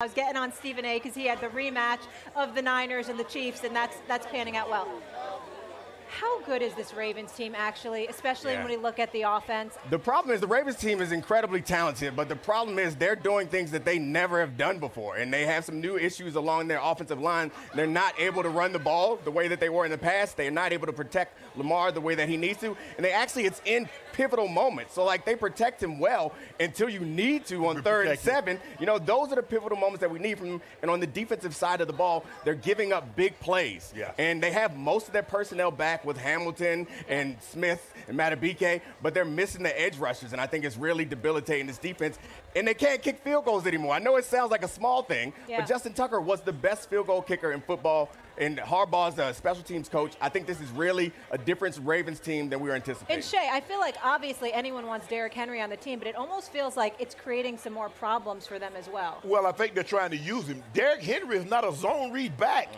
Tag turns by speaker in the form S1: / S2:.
S1: I was getting on Stephen A. because he had the rematch of the Niners and the Chiefs, and that's that's panning out well. How good is this Ravens team actually, especially
S2: Yeah.
S1: when we look at the offense?
S2: The problem is the Ravens team is incredibly talented, but the problem is they're doing things that they never have done before, and they have some new issues along their offensive line. They're not able to run the ball the way that they were in the past. They're not able to protect Lamar the way that he needs to, and they actually it's in pivotal moments. So like they protect him well until you need to on third and
S3: protect
S2: seven. You know those are the pivotal moments that we need from them. And on the defensive side of the ball, they're giving up big plays.
S3: Yeah.
S2: And they have most of their personnel back with Hamilton and Smith and Madubuike, but they're missing the edge rushers, and I think it's really debilitating this defense. And they can't kick field goals anymore. I know it sounds like a small thing,
S1: Yeah.
S2: but Justin Tucker was the best field goal kicker in football, and Harbaugh's a special teams coach. I think this is really a different Ravens team than we were anticipating.
S1: And Shay, I feel like obviously anyone wants Derrick Henry on the team, but it almost feels like it's creating some more problems for them as well.
S3: Well, I think they're trying to use him. Derrick Henry is not a zone read back.